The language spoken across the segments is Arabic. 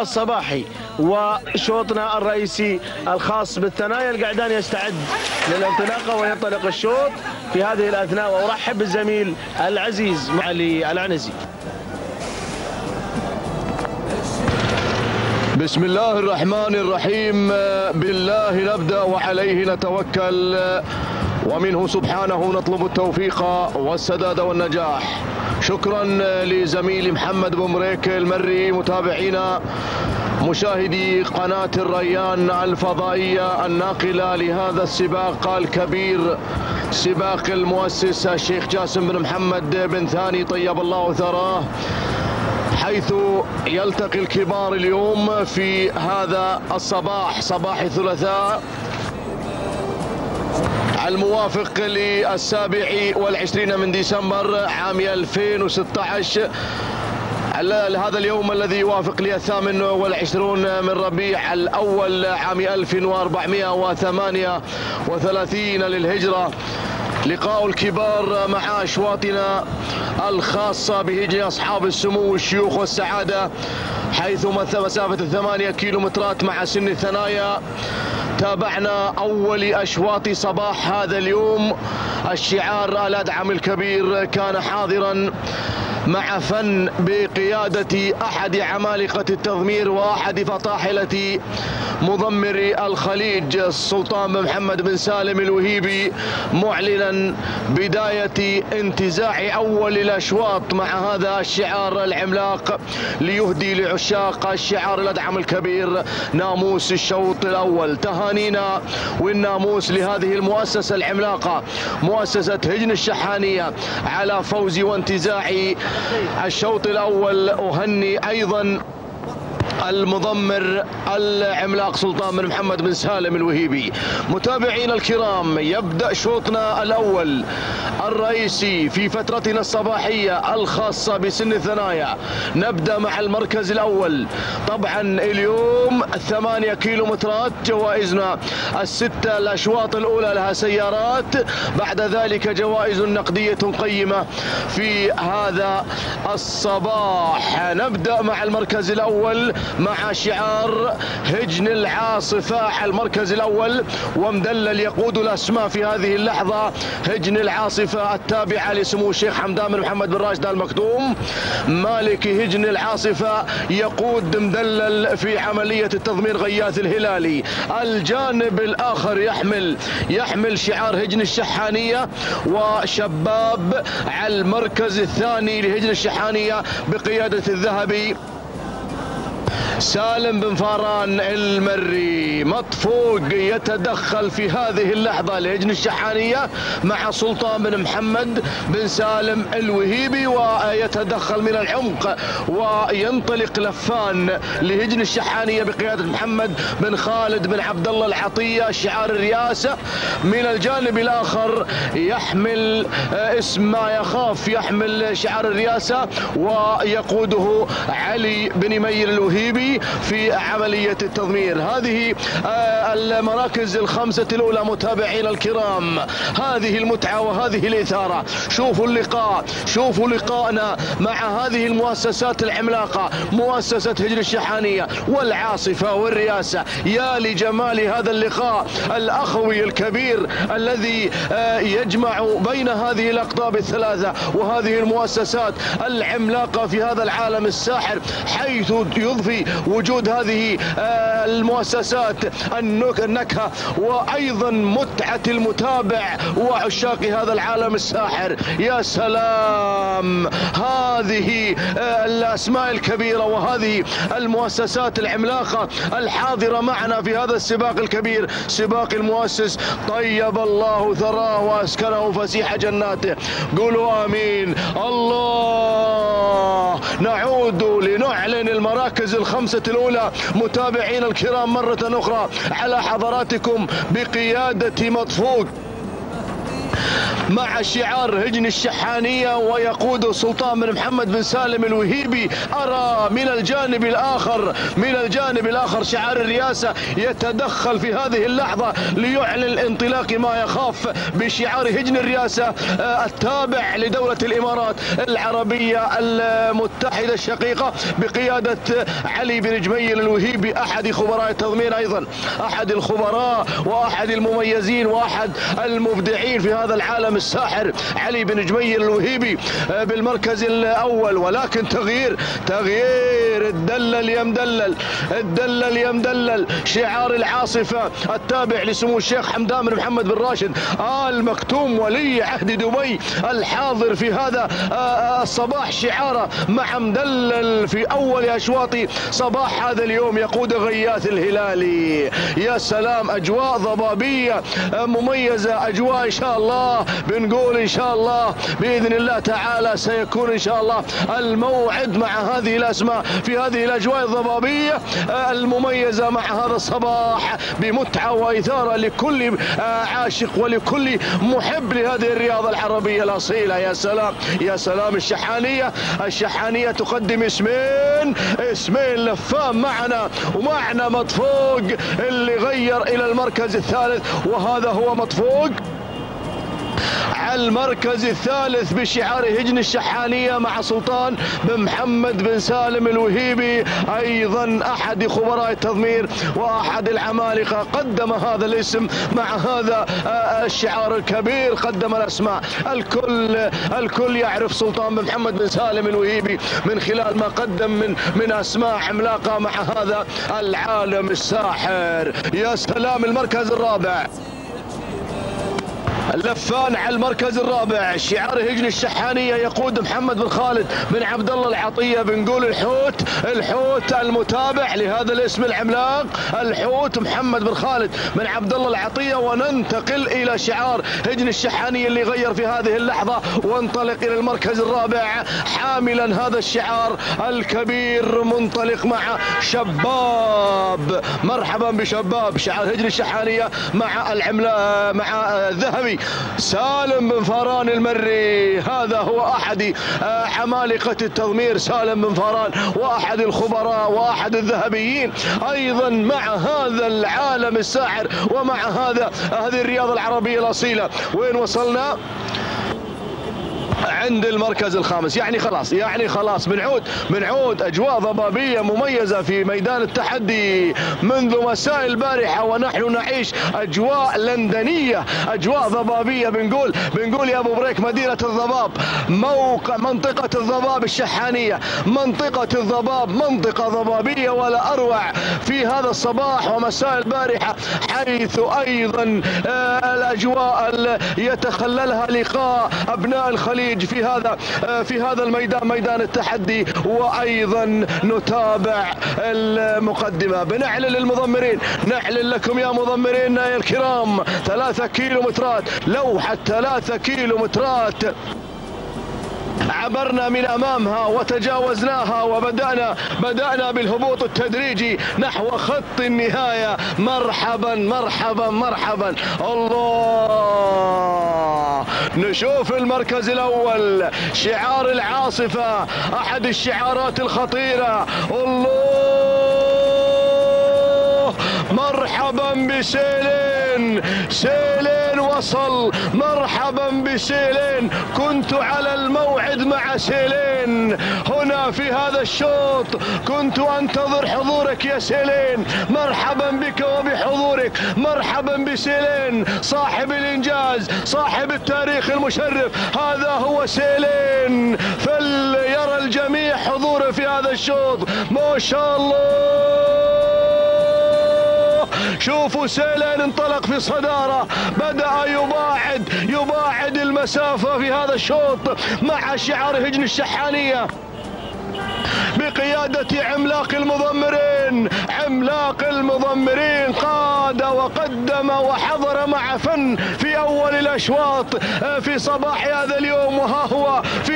الصباحي وشوطنا الرئيسي الخاص بالثنايا القعدان يستعد للانطلاقة وينطلق الشوط في هذه الأثناء. وأرحب بالزميل العزيز علي العنزي. بسم الله الرحمن الرحيم. بالله نبدأ وعليه نتوكل. ومنه سبحانه نطلب التوفيق والسداد والنجاح. شكرا لزميلي محمد بن مريك المري متابعينا مشاهدي قناة الريان الفضائية الناقلة لهذا السباق الكبير سباق المؤسس الشيخ جاسم بن محمد بن ثاني طيب الله ثراه حيث يلتقي الكبار اليوم في هذا الصباح صباح الثلاثاء. الموافق للسابع والعشرين من ديسمبر عام 2016 هذا اليوم الذي يوافق لي الثامن والعشرون من ربيع الأول عام 1438 للهجرة. لقاء الكبار مع أشواطنا الخاصة بهجن أصحاب السمو والشيوخ والسعادة حيث مسافة الثمانية كيلومترات مع سن الثنايا. تابعنا أول أشواط صباح هذا اليوم. الشعار الأدعم الكبير كان حاضرا. مع فن بقيادة أحد عمالقة التضمير وأحد فطاحلة مضمر الخليج السلطان بن محمد بن سالم الوهيبي معلنا بداية انتزاع أول الأشواط مع هذا الشعار العملاق ليهدي لعشاق الشعار الأدعم الكبير ناموس الشوط الأول. تهانينا والناموس لهذه المؤسسة العملاقة مؤسسة هجن الشحانية على فوز وانتزاع الشوط الأول أهني أيضا المضمر العملاق سلطان بن محمد بن سالم الوهيبي. متابعينا الكرام يبدأ شوطنا الأول. الرئيسي في فترتنا الصباحية الخاصة بسن الثنايا. نبدأ مع المركز الأول. طبعا اليوم ثمانية كيلومترات جوائزنا الستة الأشواط الأولى لها سيارات. بعد ذلك جوائز نقدية قيمة في هذا الصباح. نبدأ مع المركز الأول. مع شعار هجن العاصفة على المركز الأول ومدلل يقود الأسماء في هذه اللحظة. هجن العاصفة التابعة لسمو الشيخ حمدان بن محمد بن راشد المكتوم مالك هجن العاصفة يقود مدلل في عملية التضمير غياث الهلالي. الجانب الآخر يحمل يحمل شعار هجن الشحانية وشباب على المركز الثاني لهجن الشحانية بقيادة الذهبي. سالم بن فاران المري مطفوق يتدخل في هذه اللحظة لهجن الشحانية مع سلطان بن محمد بن سالم الوهيبي ويتدخل من العمق وينطلق لفان لهجن الشحانية بقيادة محمد بن خالد بن عبد الله العطية شعار الرئاسة. من الجانب الآخر يحمل اسم ما يخاف يحمل شعار الرئاسة ويقوده علي بن مير الوهيبي. في عملية التضمير. هذه المراكز الخمسة الأولى متابعينا الكرام. هذه المتعة وهذه الإثارة. شوفوا اللقاء. شوفوا لقائنا مع هذه المؤسسات العملاقة مؤسسة هجر الشحانية والعاصفة والرئاسة. يا لجمال هذا اللقاء الأخوي الكبير الذي يجمع بين هذه الأقطاب الثلاثة وهذه المؤسسات العملاقة في هذا العالم الساحر حيث يضفي وجود هذه المؤسسات النكهة وأيضا متعة المتابع وعشاق هذا العالم الساحر. يا سلام! هذه الأسماء الكبيرة وهذه المؤسسات العملاقة الحاضرة معنا في هذا السباق الكبير. سباق المؤسس طيب الله ثراه وأسكنه فسيح جناته. قولوا آمين. الله! نعود لنعلن المراكز الخمسة الأولى متابعينا الكرام مرة أخرى على حضراتكم بقيادة مطفوق. مع شعار هجن الشحانية ويقود سلطان بن محمد بن سالم الوهيبي. أرى من الجانب الآخر من الجانب الآخر شعار الرئاسة يتدخل في هذه اللحظة ليعلن انطلاق ما يخاف بشعار هجن الرئاسة آه، التابع لدولة الإمارات العربية المتحدة الشقيقة بقيادة علي بن جميل الوهيبي أحد خبراء التضمير أيضا. أحد الخبراء وأحد المميزين وأحد المبدعين في هذا العالم الساحر علي بن جميل الوهيبي آه، بالمركز الأول. ولكن تغيير تغيير. الدلل يا مدلل الدلل يا مدلل شعار العاصفة التابع لسمو الشيخ حمدان بن محمد بن راشد آل مكتوم ولي عهد دبي الحاضر في هذا آه، آه، الصباح. شعاره مع مدلل في أول أشواط صباح هذا اليوم يقود غياث الهلالي يا سلام أجواء ضبابية آه، مميزة أجواء إن شاء الله بنقول إن شاء الله بإذن الله تعالى سيكون إن شاء الله الموعد مع هذه الأسماء في هذه الأجواء الضبابية آه، المميزة مع هذا الصباح بمتعة وإثارة لكل آه، عاشق ولكل محب لهذه الرياضة العربية. الأصيلة يا سلام يا سلام الشحانية الشحانية تقدم اسمين اسمين لفام معنا ومعنا مطفوق اللي غير إلى المركز الثالث وهذا هو مطفوق المركز الثالث بشعار هجن الشحانية مع سلطان بن محمد بن سالم الوهيبي أيضا أحد خبراء التضمير وأحد العمالقة. قدم هذا الاسم مع هذا آه، الشعار الكبير. قدم الأسماء. الكل الكل يعرف سلطان بن محمد بن سالم الوهيبي من خلال ما قدم من من أسماء عملاقة مع هذا العالم الساحر. يا سلام المركز الرابع. اللفان على المركز الرابع. شعار هجن الشحانية يقود محمد بن خالد بن عبد الله العطية بنقول الحوت. الحوت المتابع لهذا الاسم العملاق. الحوت محمد بن خالد بن عبد الله العطية. وننتقل إلى شعار هجن الشحانية اللي غير في هذه اللحظة. وانطلق إلى المركز الرابع. حاملا هذا الشعار الكبير منطلق مع شباب. مرحبا بشباب. شعار هجن الشحانية مع العملاق مع الذهبي سالم بن فاران المري. هذا هو أحد آه، عمالقة التضمير سالم بن فاران وأحد الخبراء وأحد الذهبيين. أيضا مع هذا العالم الساحر ومع هذا هذه الرياضه العربية الأصيلة. وين وصلنا؟ عند المركز الخامس. يعني خلاص يعني خلاص بنعود بنعود أجواء ضبابية مميزة في ميدان التحدي منذ مساء البارحة ونحن نعيش أجواء لندنية أجواء ضبابية. بنقول بنقول يا أبو بريك مدينة الضباب موقع منطقة الضباب الشحانية. منطقة الضباب منطقة ضبابية ولا أروع في هذا الصباح ومساء البارحة حيث أيضا آه، الأجواء ال- يتخللها لقاء أبناء الخليج في هذا آه، في هذا الميدان ميدان التحدي وأيضا نتابع المقدمة. بنعلن للمضمرين نعلن لكم يا مضمرينا الكرام ثلاثة كيلو مترات لوحة ثلاثة كيلو مترات عبرنا من أمامها وتجاوزناها وبدأنا بدأنا بالهبوط التدريجي نحو خط النهاية. مرحبا مرحبا مرحبا. الله! نشوف المركز الأول. شعار العاصفة أحد الشعارات الخطيرة. الله! مرحبا بسيلين سيلين وصل. مرحبا بسيلين كنت على الموعد مع سيلين هنا في هذا الشوط. كنت أنتظر حضورك يا سيلين مرحبا بك وبحضورك. مرحبا بسيلين صاحب الإنجاز. صاحب التاريخ المشرف. هذا هو سيلين فليرى الجميع حضوره في هذا الشوط. ما شاء الله. شوفوا سيلين انطلق في صدارة. بدأ يباعد يباعد المسافة في هذا الشوط مع شعار هجن الشحانية. بقيادة عملاق المضمرين عملاق المضمرين قاد وقدم وحضر مع فن في أول الأشواط. في صباح هذا اليوم وها هو في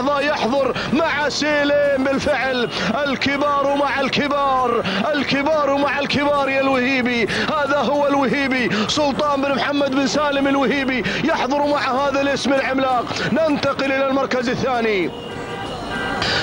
اللحظة يحضر مع سيلين بالفعل الكبار مع الكبار الكبار مع الكبار يا الوهيبي. هذا هو الوهيبي سلطان بن محمد بن سالم الوهيبي. يحضر مع هذا الاسم العملاق. ننتقل إلى المركز الثاني.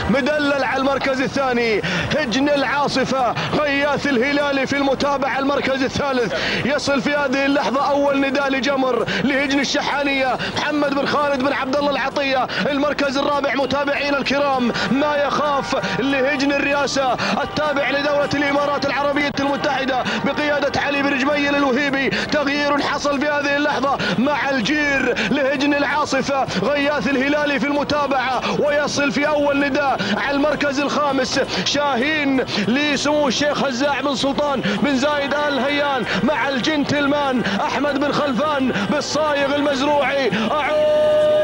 مدلل على المركز الثاني هجن العاصفة غياث الهلالي في المتابعة المركز الثالث. يصل في هذه اللحظة أول نداء لجمر لهجن الشحانية محمد بن خالد بن عبد الله العطية. المركز الرابع متابعينا الكرام ما يخاف لهجن الرئاسة التابع لدولة الإمارات العربية المتحدة بقيادة علي بن جميل الوهيبي. تغيير حصل في هذه اللحظة مع الجير لهجن العاصفة غياث الهلالي في المتابعة. ويصل في أول نداء على المركز الخامس. شاهين لسمو الشيخ هزاع بن سلطان بن زايد آل نهيان مع الجنتلمان أحمد بن خلفان بالصايغ المزروعي. أعود!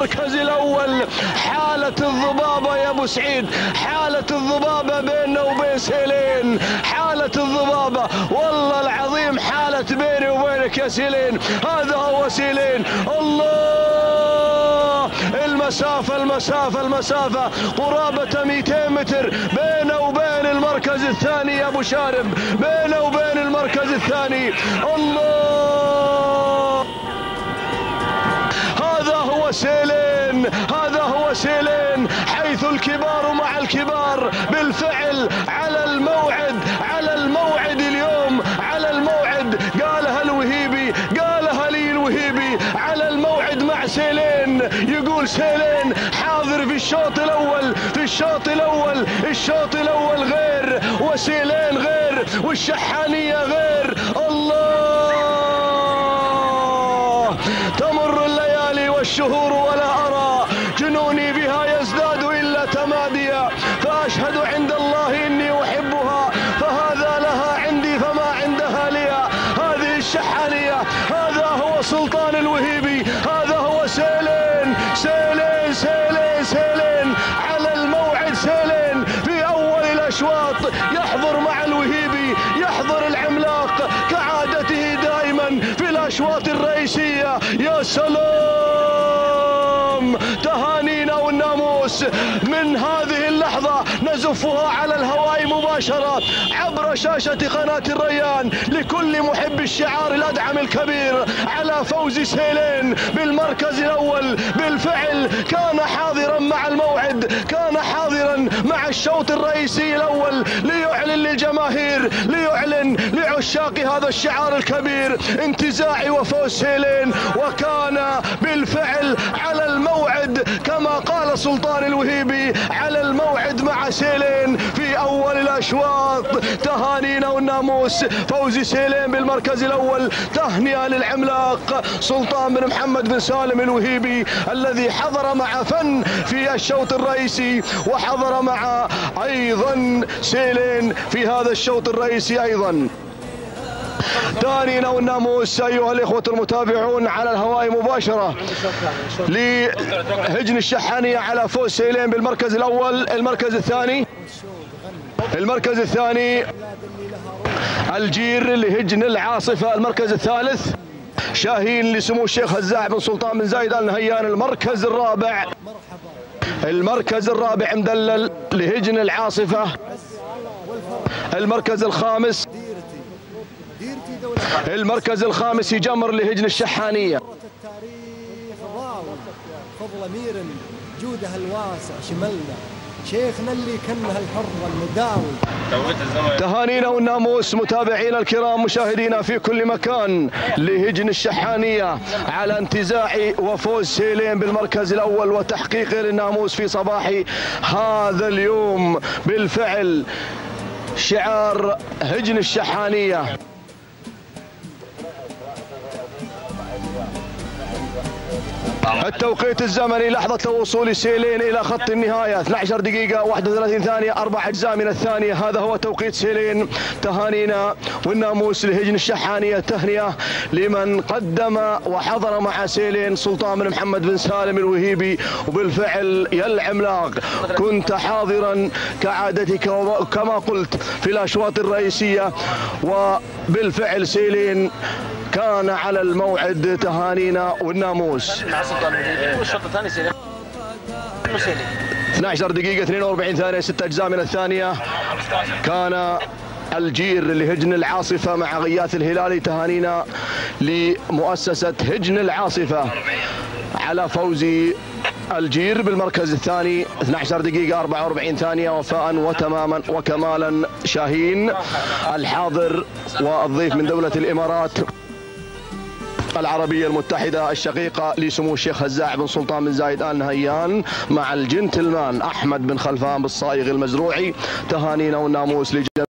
المركز الأول. حالة الضبابه يا أبو سعيد. حالة الضبابه بيننا وبين سيلين. حالة الضبابه والله العظيم حالة بيني وبينك يا سيلين. هذا هو سيلين. الله! المسافة المسافة المسافة. قرابة 200 متر. بينه وبين المركز الثاني يا أبو شارب. بينه وبين المركز الثاني. الله! هو سيلين هذا هو سيلين حيث الكبار مع الكبار. بالفعل على الموعد على الموعد اليوم على الموعد. قالها الوهيبي قالها لي الوهيبي. على الموعد مع سيلين يقول سيلين حاضر في الشوط الأول في الشوط الأول الشوط الأول غير وسيلين غير والشحانية غير. والشهور ولا أرى جنوني بها يزداد إلا تماديا. فأشهد عند الله إني أحبها فهذا لها عندي فما عندها لي هذه الشحانيه هذا هو سلطان الوهيبي هذا هو سيلين سيلين سيلين سيلين. على الموعد سيلين في أول الأشواط يحضر مع الوهيبي يحضر العملاق كعادته دائما في الأشواط الرئيسية. يا سلام نزفها على الهواء مباشره عبر شاشة قناة الريان. لكل محب الشعار الأدعم الكبير على فوز سيلين بالمركز الأول. بالفعل كان حاضرا مع الموعد كان حاضرا مع الشوط الرئيسي الأول ليعلن للجماهير ليعلن لعشاق هذا الشعار الكبير انتزاع وفوز سيلين وكان بالفعل على الموعد كما قال سلطان الوهيبي على الموعد مع سيلين في أول الأشواط. تهانينا والناموس فوز سيلين بالمركز الأول تهنئة للعملاق سلطان بن محمد بن سالم الوهيبي الذي حضر مع فن في الشوط الرئيسي. وحضر مع أيضا سيلين في هذا الشوط الرئيسي أيضا. تهانينا والناموس أيها الإخوة المتابعون على الهواء مباشرة لهجن الشحانية على فوز سيلين بالمركز الأول. المركز الثاني المركز الثاني الجير لهجن العاصفة. المركز الثالث شاهين لسمو الشيخ هزاع بن سلطان بن زايد ال نهيان المركز الرابع. المركز الرابع مدلل لهجن العاصفة. المركز الخامس. المركز الخامس يجمر لهجن ضاوي فضل جودها الواسع شملنا شيخنا اللي كنها الحر المداوي تهانينا والناموس متابعينا الكرام مشاهدينا في كل مكان لهجن الشحانية على انتزاع وفوز سيلين بالمركز الأول وتحقيق للناموس في صباح هذا اليوم. بالفعل شعار هجن الشحانية. التوقيت الزمني لحظة وصول سيلين إلى خط النهاية. 12 دقيقة 31 ثانية أربع أجزاء من الثانية. هذا هو توقيت سيلين. تهانينا والناموس لهجن الشحانية تهنئة لمن قدم وحضر مع سيلين سلطان بن محمد بن سالم الوهيبي وبالفعل يا العملاق كنت حاضرا كعادتك كما قلت في الأشواط الرئيسية. وبالفعل سيلين كان على الموعد تهانينا والناموس. مع سلطان الوهيبي والشوط الثاني سيلين 12 دقيقة 42 ثانية 6 أجزاء من الثانية. كان الجير لهجن العاصفة مع غياث الهلالي تهانينا لمؤسسة هجن العاصفة على فوز الجير بالمركز الثاني. 12 دقيقة 44 ثانية. وفاء وتماما وكمالا شاهين الحاضر والضيف من دولة الإمارات. العربية المتحدة الشقيقة لسمو الشيخ هزاع بن سلطان بن زايد آل نهيان مع الجنتلمان أحمد بن خلفان بالصايغ المزروعي. تهانينا والناموس لجميع